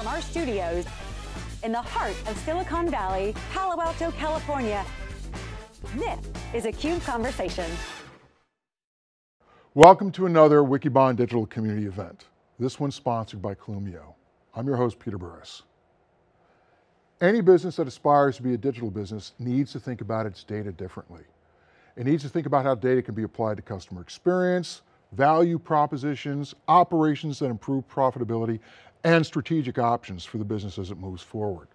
From our studios in the heart of Silicon Valley, Palo Alto, California, this is a CUBE Conversation. Welcome to another Wikibon Digital Community event. This one's sponsored by Clumio. I'm your host, Peter Burris. Any business that aspires to be a digital business needs to think about its data differently. It needs to think about how data can be applied to customer experience, value propositions, operations that improve profitability, and strategic options for the business as it moves forward.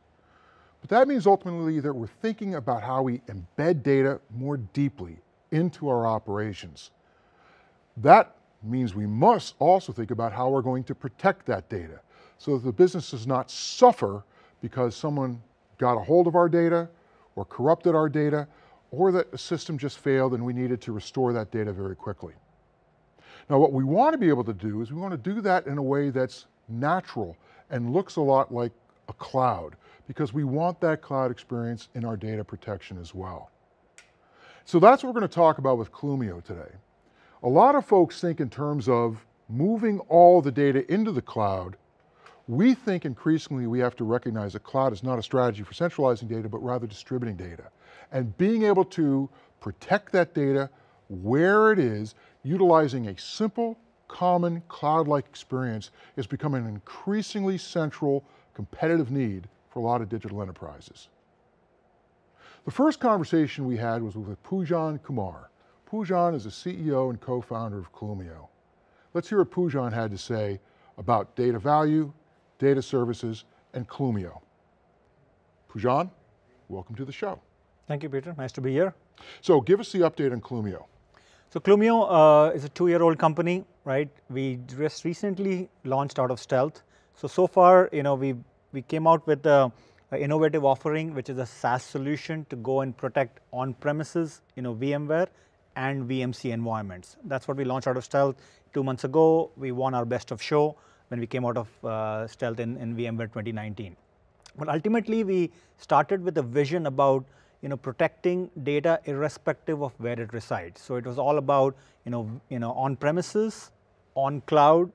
But that means ultimately that we're thinking about how we embed data more deeply into our operations. That means we must also think about how we're going to protect that data so that the business does not suffer because someone got a hold of our data or corrupted our data or that a system just failed and we needed to restore that data very quickly. Now what we want to be able to do is we want to do that in a way that's natural and looks a lot like a cloud because we want that cloud experience in our data protection as well. So that's what we're going to talk about with Clumio today. A lot of folks think in terms of moving all the data into the cloud. We think increasingly we have to recognize that cloud is not a strategy for centralizing data, but rather distributing data. And being able to protect that data where it is, utilizing a simple, common cloud-like experience is becoming an increasingly central competitive need for a lot of digital enterprises. The first conversation we had was with Poojan Kumar. Poojan is the CEO and co-founder of Clumio. Let's hear what Poojan had to say about data value, data services, and Clumio. Poojan, welcome to the show. Thank you, Peter. Nice to be here. So give us the update on Clumio. So Clumio uh, is a two-year-old company, right? We just recently launched out of stealth. So, so far, you know, we, we came out with a, a innovative offering, which is a SaaS solution to go and protect on-premises, you know, VMware and VMC environments. That's what we launched out of stealth two months ago. We won our best of show when we came out of uh, stealth in, in VMworld 2019. But ultimately, we started with a vision about you know, protecting data irrespective of where it resides. So it was all about you know, you know, on premises, on cloud,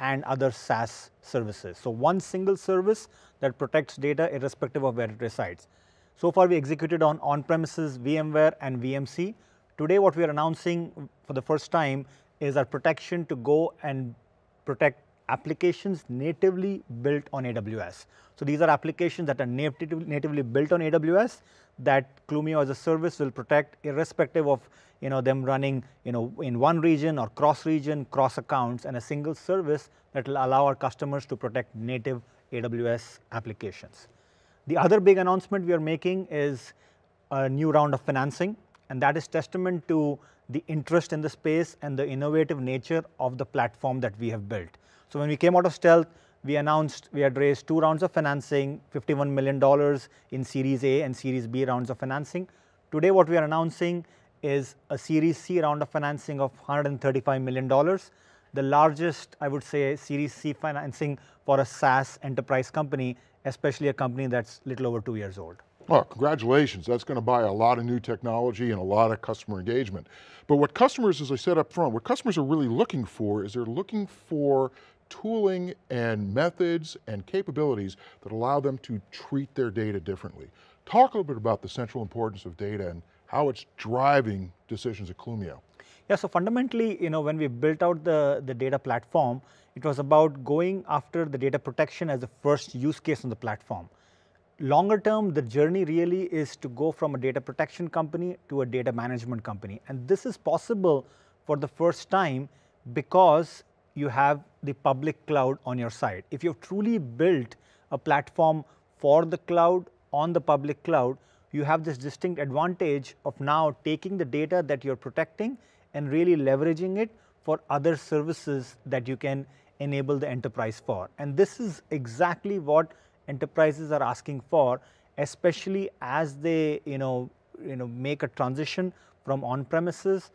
and other SaaS services. So one single service that protects data irrespective of where it resides. So far we executed on on-premises VMware and VMC. Today what we are announcing for the first time is our protection to go and protect applications natively built on AWS. So these are applications that are native, natively built on AWS that Clumio as a service will protect irrespective of you know, them running you know, in one region or cross region, cross accounts and a single service that will allow our customers to protect native AWS applications. The other big announcement we are making is a new round of financing and that is testament to the interest in the space and the innovative nature of the platform that we have built. So when we came out of stealth, we announced we had raised two rounds of financing, $51 million in Series A and Series B rounds of financing. Today, what we are announcing is a Series C round of financing of $135 million, the largest, I would say, Series C financing for a SaaS enterprise company, especially a company that's little over two years old. Well, congratulations. That's going to buy a lot of new technology and a lot of customer engagement. But what customers, as I said up front, what customers are really looking for is they're looking for tooling and methods and capabilities that allow them to treat their data differently. Talk a little bit about the central importance of data and how it's driving decisions at Clumio. Yeah, so fundamentally, you know, when we built out the, the data platform, it was about going after the data protection as the first use case on the platform. Longer term, the journey really is to go from a data protection company to a data management company. And this is possible for the first time because you have the public cloud on your side. If you've truly built a platform for the cloud on the public cloud, you have this distinct advantage of now taking the data that you're protecting and really leveraging it for other services that you can enable the enterprise for. And this is exactly what enterprises are asking for, especially as they you know, you know, make a transition from on-premises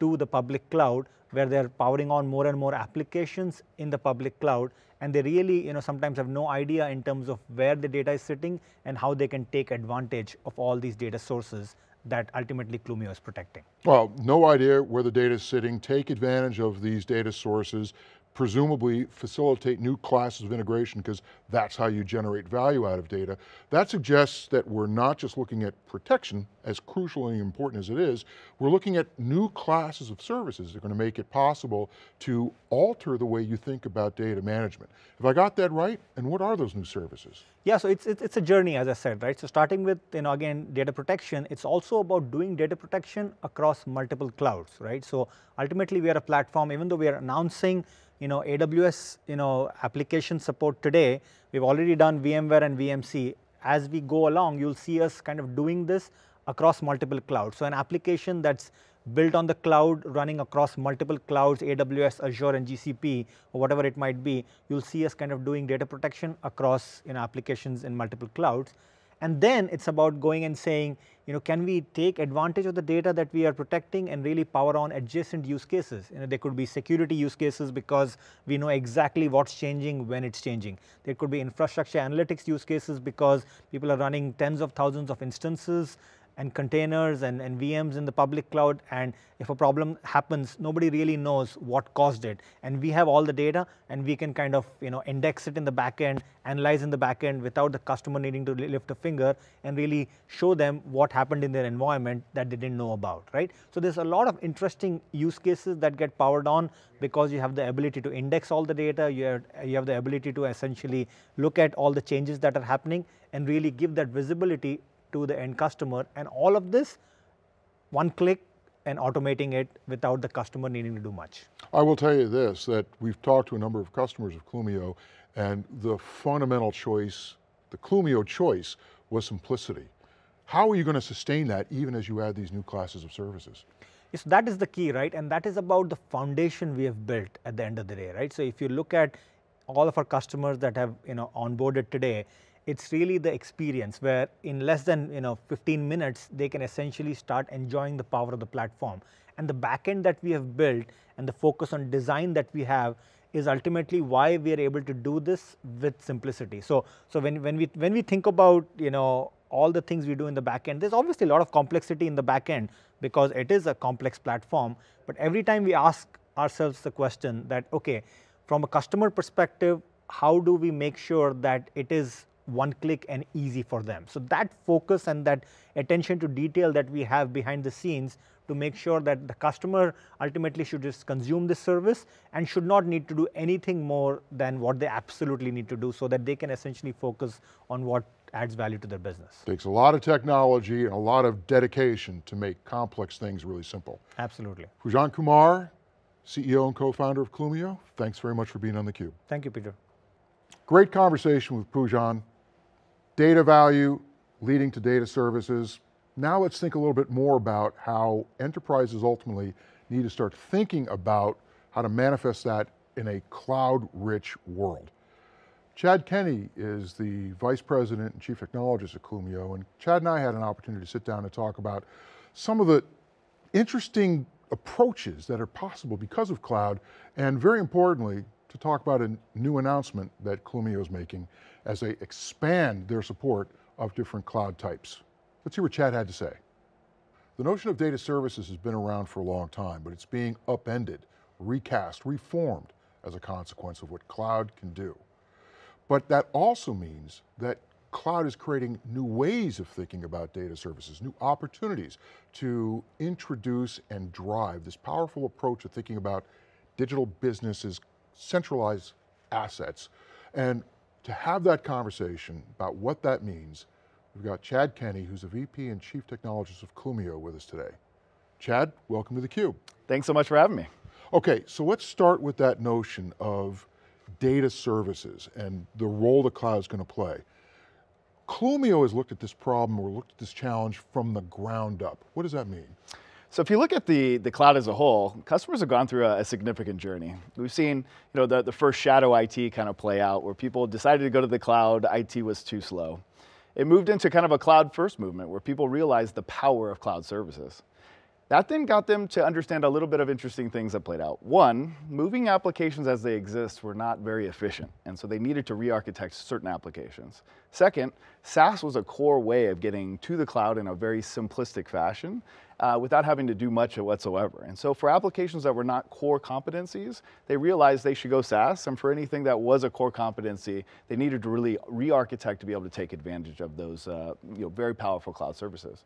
to the public cloud where they're powering on more and more applications in the public cloud and they really you know sometimes have no idea in terms of where the data is sitting and how they can take advantage of all these data sources that ultimately Clumio is protecting. Well, no idea where the data is sitting, take advantage of these data sources, presumably facilitate new classes of integration because that's how you generate value out of data. That suggests that we're not just looking at protection, as crucial and important as it is, we're looking at new classes of services that are going to make it possible to alter the way you think about data management. Have I got that right? And what are those new services? Yeah, so it's, it's a journey, as I said, right? So starting with, you know, again, data protection, it's also about doing data protection across multiple clouds, right? So ultimately we are a platform, even though we are announcing you know, AWS, you know, application support today, we've already done VMware and VMC. As we go along, you'll see us kind of doing this across multiple clouds. So an application that's built on the cloud, running across multiple clouds, AWS, Azure, and GCP, or whatever it might be, you'll see us kind of doing data protection across you know, applications in multiple clouds. And then it's about going and saying, you know, can we take advantage of the data that we are protecting and really power on adjacent use cases? You know, there could be security use cases because we know exactly what's changing when it's changing. There could be infrastructure analytics use cases because people are running tens of thousands of instances and containers and, and VMs in the public cloud and if a problem happens, nobody really knows what caused it. And we have all the data and we can kind of you know index it in the backend, analyze in the backend without the customer needing to lift a finger and really show them what happened in their environment that they didn't know about, right? So there's a lot of interesting use cases that get powered on because you have the ability to index all the data, you have, you have the ability to essentially look at all the changes that are happening and really give that visibility to the end customer and all of this one click and automating it without the customer needing to do much. I will tell you this, that we've talked to a number of customers of Clumio and the fundamental choice, the Clumio choice was simplicity. How are you going to sustain that even as you add these new classes of services? Yes, that is the key, right? And that is about the foundation we have built at the end of the day, right? So if you look at all of our customers that have you know onboarded today, it's really the experience where in less than you know 15 minutes they can essentially start enjoying the power of the platform. And the backend that we have built and the focus on design that we have is ultimately why we are able to do this with simplicity. So so when when we when we think about you know all the things we do in the backend there's obviously a lot of complexity in the backend because it is a complex platform. But every time we ask ourselves the question that okay from a customer perspective how do we make sure that it is one click and easy for them. So that focus and that attention to detail that we have behind the scenes to make sure that the customer ultimately should just consume this service and should not need to do anything more than what they absolutely need to do so that they can essentially focus on what adds value to their business. Takes a lot of technology and a lot of dedication to make complex things really simple. Absolutely. Poojan Kumar, CEO and co-founder of Clumio, thanks very much for being on theCUBE. Thank you, Peter. Great conversation with Poojan data value leading to data services. Now let's think a little bit more about how enterprises ultimately need to start thinking about how to manifest that in a cloud-rich world. Chad Kenny is the Vice President and Chief Technologist at Clumio, and Chad and I had an opportunity to sit down and talk about some of the interesting approaches that are possible because of cloud, and very importantly, to talk about a new announcement that Clumio is making as they expand their support of different cloud types. Let's hear what Chad had to say. The notion of data services has been around for a long time, but it's being upended, recast, reformed as a consequence of what cloud can do. But that also means that cloud is creating new ways of thinking about data services, new opportunities to introduce and drive this powerful approach of thinking about digital businesses, centralized assets, and to have that conversation about what that means, we've got Chad Kenny, who's a VP and Chief Technologist of Clumio with us today. Chad, welcome to theCUBE. Thanks so much for having me. Okay, so let's start with that notion of data services and the role the cloud is going to play. Clumio has looked at this problem or looked at this challenge from the ground up. What does that mean? So if you look at the, the cloud as a whole, customers have gone through a, a, significant journey. We've seen you know, the, the first shadow IT kind of play out where people decided to go to the cloud, IT was too slow. It moved into kind of a cloud first movement where people realized the power of cloud services. That then got them to understand a little bit of interesting things that played out. One, moving applications as they exist were not very efficient, and so they needed to re-architect certain applications. Second, SaaS was a core way of getting to the cloud in a very simplistic fashion uh, without having to do much whatsoever. And so for applications that were not core competencies, they realized they should go SaaS, and for anything that was a core competency, they needed to really re-architect to be able to take advantage of those uh, you know, very powerful cloud services.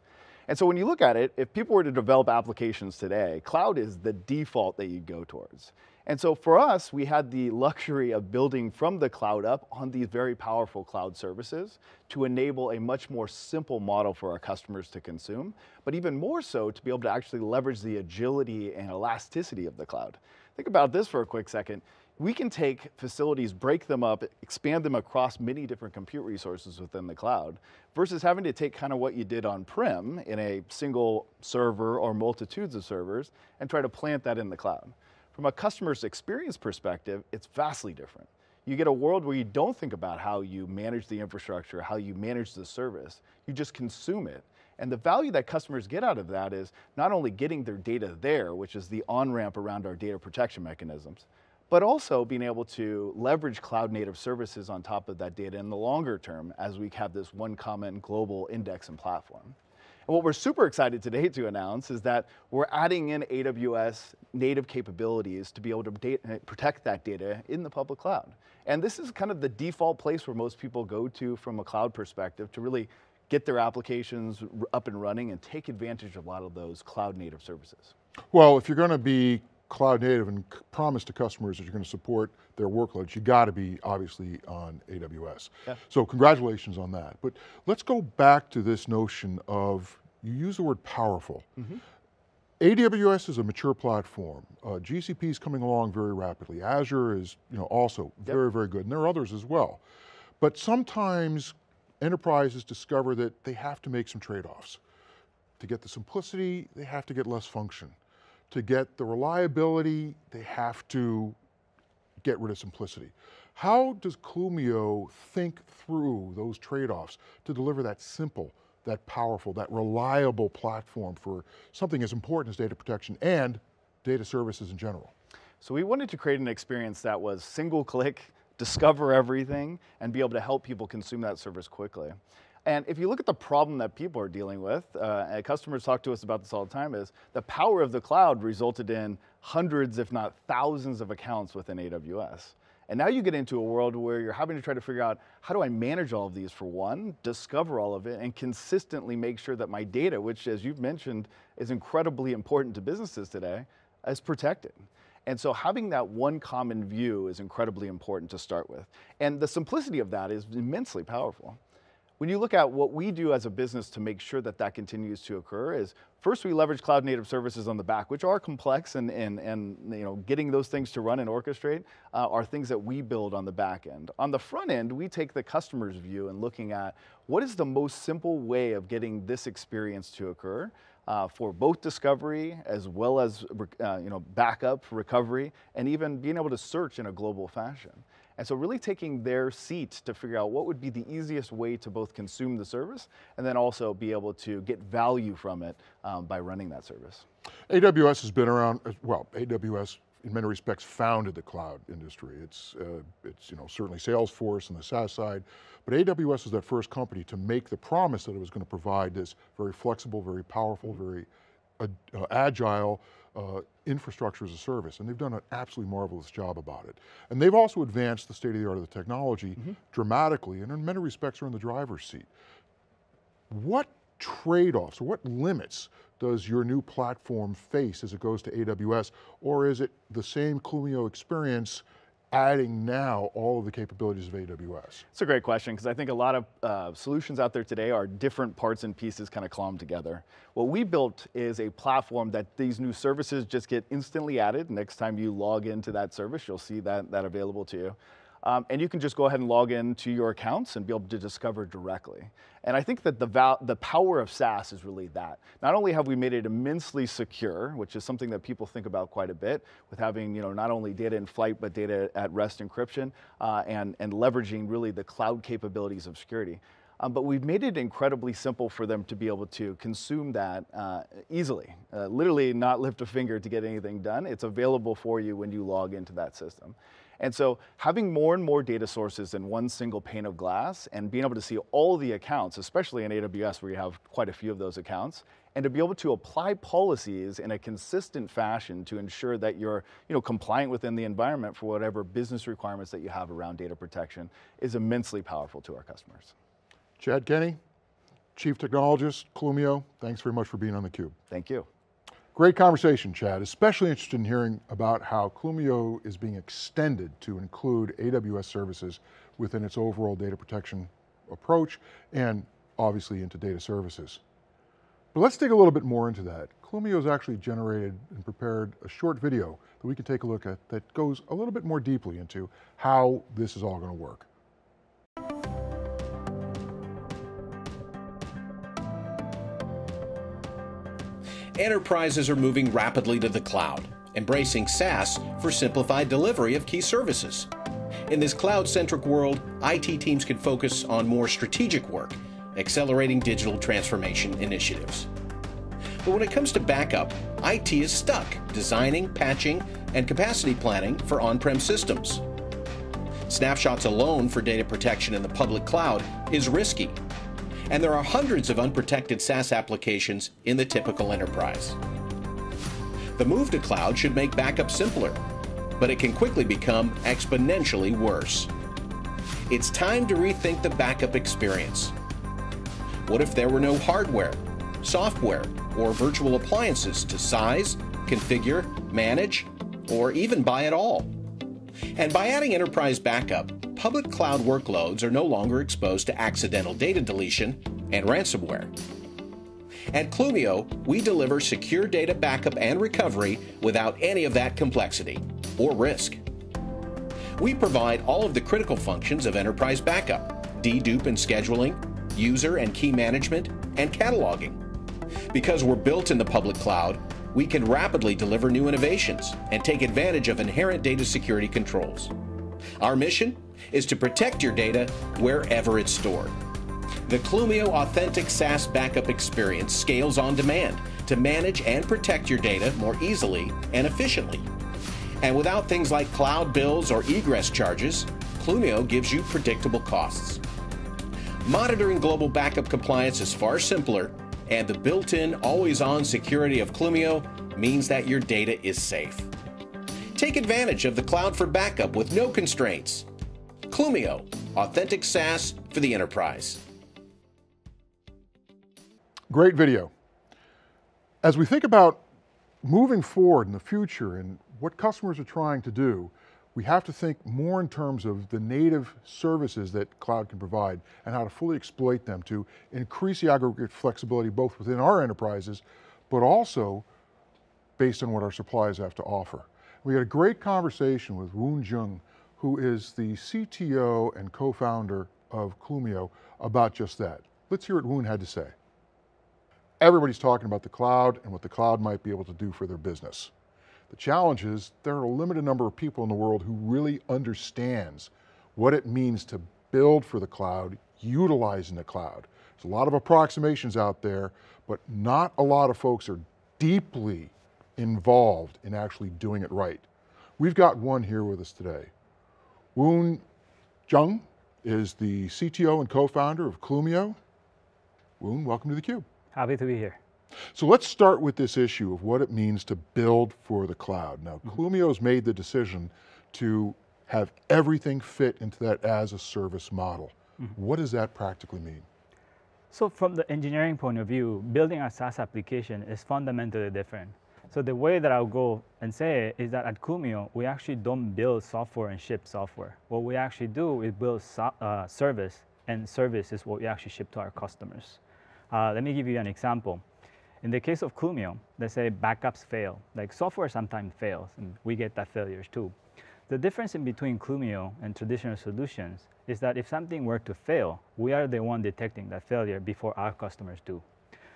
And so when you look at it, if people were to develop applications today, cloud is the default that you go towards. And so for us, we had the luxury of building from the cloud up on these very powerful cloud services to enable a much more simple model for our customers to consume, but even more so to be able to actually leverage the agility and elasticity of the cloud. Think about this for a quick second we can take facilities, break them up, expand them across many different compute resources within the cloud, versus having to take kind of what you did on-prem in a single server or multitudes of servers and try to plant that in the cloud. From a customer's experience perspective, it's vastly different. You get a world where you don't think about how you manage the infrastructure, how you manage the service, you just consume it. And the value that customers get out of that is not only getting their data there, which is the on-ramp around our data protection mechanisms, but also being able to leverage cloud native services on top of that data in the longer term as we have this one common global index and platform. And what we're super excited today to announce is that we're adding in AWS native capabilities to be able to protect that data in the public cloud. And this is kind of the default place where most people go to from a cloud perspective to really get their applications up and running and take advantage of a lot of those cloud native services. Well, if you're going to be cloud native and promise to customers that you're going to support their workloads, you got to be obviously on AWS. Yeah. So congratulations on that. But let's go back to this notion of, you use the word powerful. Mm -hmm. AWS is a mature platform. Uh, GCP is coming along very rapidly. Azure is you know, also yep. very, very good, and there are others as well. But sometimes enterprises discover that they have to make some trade-offs. To get the simplicity, they have to get less function to get the reliability, they have to get rid of simplicity. How does Clumio think through those trade-offs to deliver that simple, that powerful, that reliable platform for something as important as data protection and data services in general? So we wanted to create an experience that was single click, discover everything, and be able to help people consume that service quickly. And if you look at the problem that people are dealing with, uh, customers talk to us about this all the time, is the power of the cloud resulted in hundreds, if not thousands of accounts within AWS. And now you get into a world where you're having to try to figure out, how do I manage all of these for one, discover all of it, and consistently make sure that my data, which as you've mentioned, is incredibly important to businesses today, is protected. And so having that one common view is incredibly important to start with. And the simplicity of that is immensely powerful. When you look at what we do as a business to make sure that that continues to occur is first we leverage cloud native services on the back, which are complex and, and, and you know, getting those things to run and orchestrate uh, are things that we build on the back end. On the front end, we take the customer's view and looking at what is the most simple way of getting this experience to occur uh, for both discovery as well as uh, you know, backup, recovery, and even being able to search in a global fashion. And so really taking their seat to figure out what would be the easiest way to both consume the service and then also be able to get value from it um, by running that service. AWS has been around, well, AWS in many respects founded the cloud industry. It's, uh, it's you know, certainly Salesforce and the SaaS side, but AWS was that first company to make the promise that it was going to provide this very flexible, very powerful, very uh, agile uh, infrastructure as a service, and they've done an absolutely marvelous job about it. And they've also advanced the state of the art of the technology mm -hmm. dramatically, and in many respects are in the driver's seat. What trade-offs, or what limits does your new platform face as it goes to AWS, or is it the same Clumio experience adding now all of the capabilities of AWS? It's a great question because I think a lot of uh, solutions out there today are different parts and pieces kind of clumped together. What we built is a platform that these new services just get instantly added. Next time you log into that service, you'll see that, that available to you. Um, and you can just go ahead and log into your accounts and be able to discover directly. And I think that the, the power of SaaS is really that. Not only have we made it immensely secure, which is something that people think about quite a bit, with having you know, not only data in flight, but data at rest encryption, uh, and, and leveraging really the cloud capabilities of security. Um, but we've made it incredibly simple for them to be able to consume that uh, easily. Uh, literally not lift a finger to get anything done. It's available for you when you log into that system. And so having more and more data sources in one single pane of glass and being able to see all the accounts, especially in AWS where you have quite a few of those accounts, and to be able to apply policies in a consistent fashion to ensure that you're you know, compliant within the environment for whatever business requirements that you have around data protection is immensely powerful to our customers. Chad Kenny, Chief Technologist, Clumio, thanks very much for being on theCUBE. Thank you. Great conversation, Chad. Especially interested in hearing about how Clumio is being extended to include AWS services within its overall data protection approach and obviously into data services. But let's dig a little bit more into that. Clumio has actually generated and prepared a short video that we can take a look at that goes a little bit more deeply into how this is all going to work. Enterprises are moving rapidly to the cloud, embracing SaaS for simplified delivery of key services. In this cloud centric world, IT teams can focus on more strategic work, accelerating digital transformation initiatives. But when it comes to backup, IT is stuck designing, patching, and capacity planning for on prem systems. Snapshots alone for data protection in the public cloud is risky and there are hundreds of unprotected SaaS applications in the typical enterprise. The move to cloud should make backup simpler, but it can quickly become exponentially worse. It's time to rethink the backup experience. What if there were no hardware, software, or virtual appliances to size, configure, manage, or even buy at all? And by adding enterprise backup, public cloud workloads are no longer exposed to accidental data deletion and ransomware. At Clumio, we deliver secure data backup and recovery without any of that complexity or risk. We provide all of the critical functions of enterprise backup, dedupe and scheduling, user and key management, and cataloging. Because we're built in the public cloud, we can rapidly deliver new innovations and take advantage of inherent data security controls. Our mission is to protect your data wherever it's stored. The Clumio Authentic SaaS Backup Experience scales on demand to manage and protect your data more easily and efficiently. And without things like cloud bills or egress charges, Clumio gives you predictable costs. Monitoring global backup compliance is far simpler, and the built-in, always-on security of Clumio means that your data is safe. Take advantage of the cloud for backup with no constraints Clumio, authentic SaaS for the enterprise. Great video. As we think about moving forward in the future and what customers are trying to do, we have to think more in terms of the native services that cloud can provide and how to fully exploit them to increase the aggregate flexibility both within our enterprises, but also based on what our suppliers have to offer. We had a great conversation with Woon Jung, who is the CTO and co-founder of Clumio about just that. Let's hear what Woon had to say. Everybody's talking about the cloud and what the cloud might be able to do for their business. The challenge is there are a limited number of people in the world who really understands what it means to build for the cloud, utilizing the cloud. There's a lot of approximations out there, but not a lot of folks are deeply involved in actually doing it right. We've got one here with us today. Woon Jung is the CTO and co-founder of Clumio. Woon, welcome to theCUBE. Happy to be here. So let's start with this issue of what it means to build for the cloud. Now, mm -hmm. Clumio's made the decision to have everything fit into that as a service model. Mm -hmm. What does that practically mean? So from the engineering point of view, building a SaaS application is fundamentally different. So the way that I'll go and say it is that at Clumio, we actually don't build software and ship software. What we actually do is build so, uh, service, and service is what we actually ship to our customers. Uh, let me give you an example. In the case of Clumio, let's say backups fail. Like software sometimes fails, and we get that failures too. The difference in between Clumio and traditional solutions is that if something were to fail, we are the one detecting that failure before our customers do.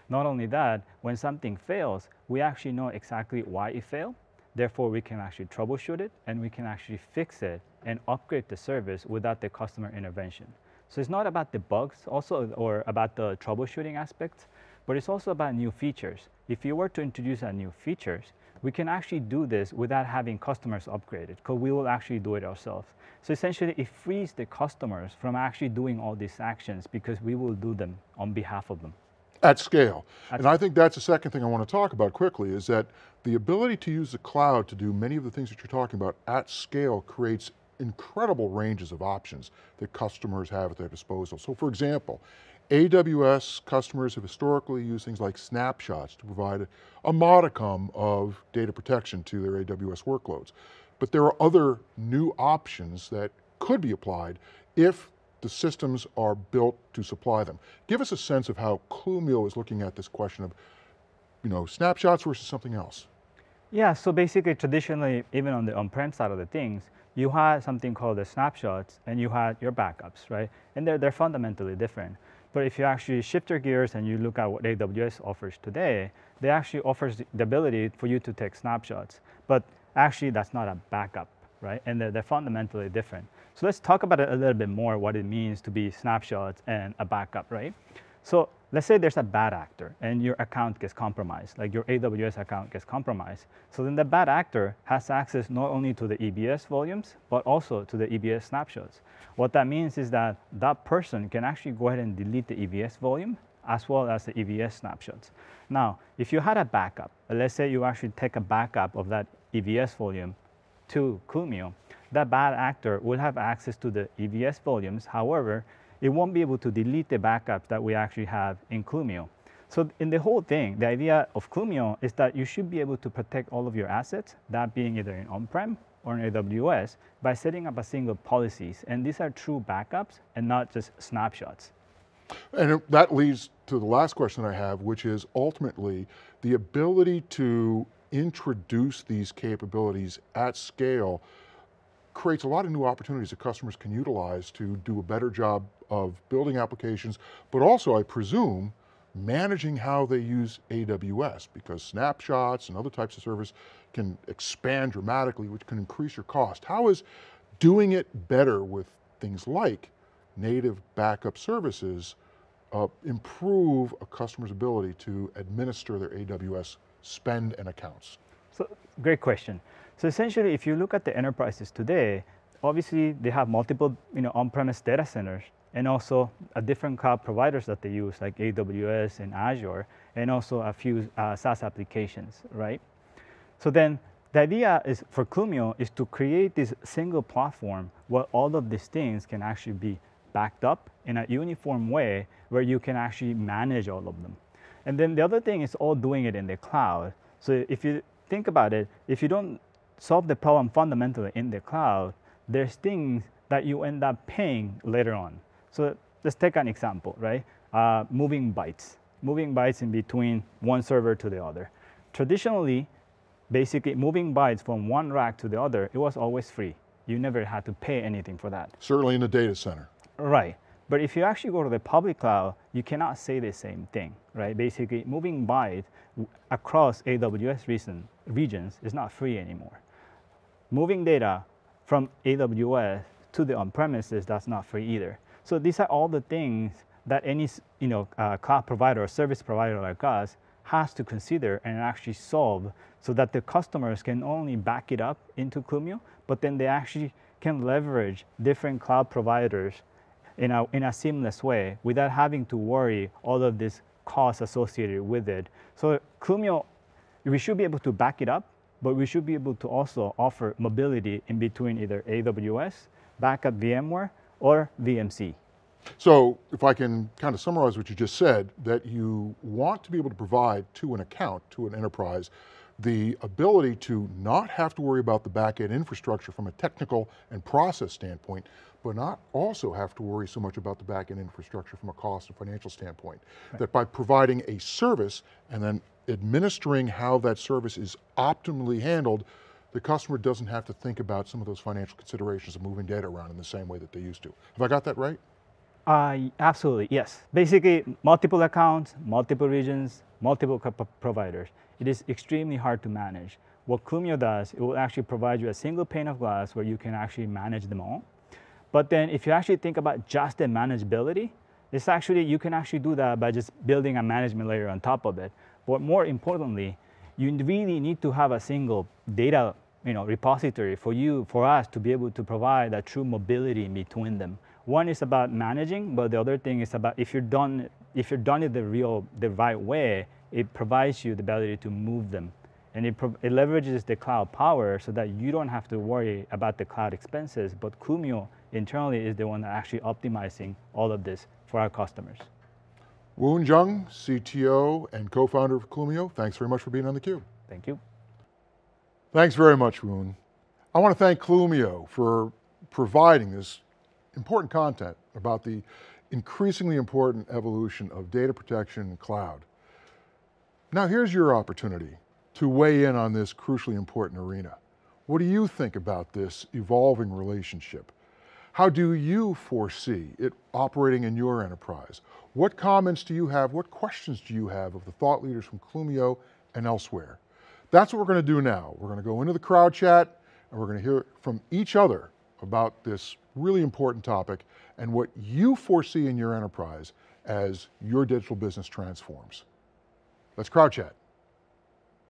Not only that, when something fails, we actually know exactly why it failed. Therefore, we can actually troubleshoot it and we can actually fix it and upgrade the service without the customer intervention. So it's not about the bugs also or about the troubleshooting aspects, but it's also about new features. If you were to introduce a new features, we can actually do this without having customers upgrade it because we will actually do it ourselves. So essentially it frees the customers from actually doing all these actions because we will do them on behalf of them. At scale. At and I think that's the second thing I want to talk about quickly is that the ability to use the cloud to do many of the things that you're talking about at scale creates incredible ranges of options that customers have at their disposal. So for example, AWS customers have historically used things like snapshots to provide a modicum of data protection to their AWS workloads. But there are other new options that could be applied if the systems are built to supply them. Give us a sense of how Clumio is looking at this question of you know, snapshots versus something else. Yeah, so basically traditionally, even on the on-prem side of the things, you had something called the snapshots and you had your backups, right? And they're, they're fundamentally different. But if you actually shift your gears and you look at what AWS offers today, they actually offers the ability for you to take snapshots. But actually that's not a backup, right? And they're, they're fundamentally different. So let's talk about it a little bit more, what it means to be snapshots and a backup, right? So let's say there's a bad actor and your account gets compromised, like your AWS account gets compromised. So then the bad actor has access not only to the EBS volumes, but also to the EBS snapshots. What that means is that that person can actually go ahead and delete the EBS volume as well as the EBS snapshots. Now, if you had a backup, let's say you actually take a backup of that EBS volume to Clumio, that bad actor will have access to the EBS volumes. However, it won't be able to delete the backups that we actually have in Clumio. So in the whole thing, the idea of Clumio is that you should be able to protect all of your assets, that being either in on-prem or in AWS, by setting up a single policies. And these are true backups and not just snapshots. And that leads to the last question I have, which is ultimately the ability to introduce these capabilities at scale creates a lot of new opportunities that customers can utilize to do a better job of building applications, but also I presume managing how they use AWS because snapshots and other types of service can expand dramatically, which can increase your cost. How is doing it better with things like native backup services uh, improve a customer's ability to administer their AWS spend and accounts? So, great question. So essentially, if you look at the enterprises today, obviously they have multiple you know, on-premise data centers and also a different cloud providers that they use like AWS and Azure and also a few uh, SaaS applications, right? So then the idea is for Clumio is to create this single platform where all of these things can actually be backed up in a uniform way where you can actually manage all of them. And then the other thing is all doing it in the cloud. So if you think about it, if you don't solve the problem fundamentally in the cloud, there's things that you end up paying later on. So let's take an example, right? Uh, moving bytes, moving bytes in between one server to the other. Traditionally, basically moving bytes from one rack to the other, it was always free. You never had to pay anything for that. Certainly in the data center. Right. But if you actually go to the public cloud, you cannot say the same thing, right? Basically, moving bytes across AWS region, regions is not free anymore. Moving data from AWS to the on-premises, that's not free either. So these are all the things that any you know, uh, cloud provider or service provider like us has to consider and actually solve so that the customers can only back it up into Clumio, but then they actually can leverage different cloud providers in a, in a seamless way without having to worry all of this costs associated with it. So Clumio, we should be able to back it up, but we should be able to also offer mobility in between either AWS, backup VMware, or VMC. So if I can kind of summarize what you just said, that you want to be able to provide to an account, to an enterprise, the ability to not have to worry about the back-end infrastructure from a technical and process standpoint, but not also have to worry so much about the back-end infrastructure from a cost and financial standpoint. Right. That by providing a service and then administering how that service is optimally handled, the customer doesn't have to think about some of those financial considerations of moving data around in the same way that they used to. Have I got that right? Uh, absolutely, yes. Basically, multiple accounts, multiple regions, multiple providers. It is extremely hard to manage. What Clumio does, it will actually provide you a single pane of glass where you can actually manage them all. But then if you actually think about just the manageability, it's actually, you can actually do that by just building a management layer on top of it. But more importantly, you really need to have a single data you know, repository for you, for us to be able to provide that true mobility between them. One is about managing, but the other thing is about if you're done, if you're done it the real, the right way, it provides you the ability to move them. And it, it leverages the cloud power so that you don't have to worry about the cloud expenses, but Clumio internally is the one that actually optimizing all of this for our customers. Woon Jung, CTO and co-founder of Clumio, thanks very much for being on theCUBE. Thank you. Thanks very much, Woon. I want to thank Clumio for providing this important content about the increasingly important evolution of data protection and cloud. Now here's your opportunity to weigh in on this crucially important arena. What do you think about this evolving relationship? How do you foresee it operating in your enterprise? What comments do you have, what questions do you have of the thought leaders from Clumio and elsewhere? That's what we're going to do now. We're going to go into the crowd chat and we're going to hear from each other about this really important topic and what you foresee in your enterprise as your digital business transforms. Let's crowd chat.